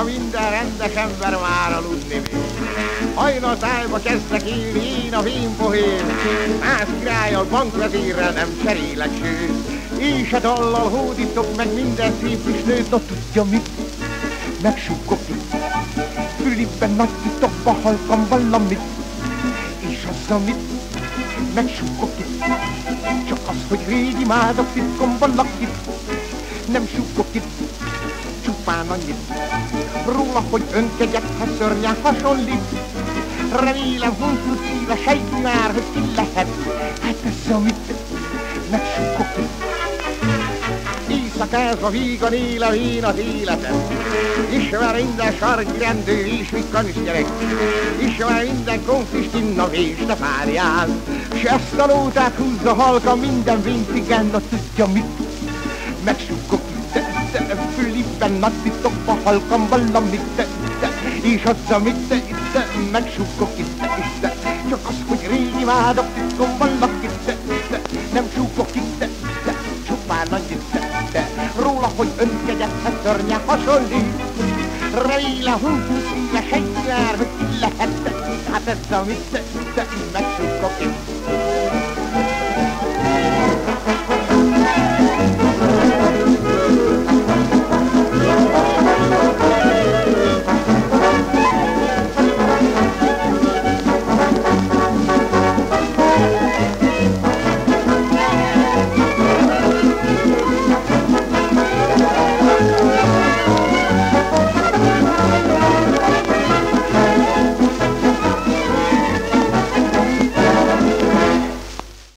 minden rendes ember már aludni még. Hajnatájba kezdtek élni, én a vénpohén, más királyal, bankvezérrel nem cserélek sőt. És a dallal hódítok meg minden szép kis nőt, na tudja mit, megsukok itt. Fülipben nagy titokba halkam valamit, és az, amit megsukok itt. Csak az, hogy rég imádok titkom valakit, annyit. Róla, hogy önkegyekhez szörnyen hasonlít, remélem hunkus szíve sejti már, hogy ki lehet. Hát ez, amit megsukok. Éjszakázva vígan élem én az életet. Ismer minden sarki rendő és mikor is gyerek. Ismer minden konfist inna és ne párján. S ezt a nótát húzza halka minden vintigen, na tudja mit. Megsukok itt, de, de fülében nagy titokba halkam valamit, de, de, és az, amit de, de, megsukok itt, de, csak az, hogy rég imádok titkom valakit, de, de, nem súgok itt, de, de, csupán annyit, de, de, róla, hogy önkegyethez szörnye hasonlít. Remélem, hogy szíve senki már, hogy ki lehet, de, hát ez, amit de, de, megsukok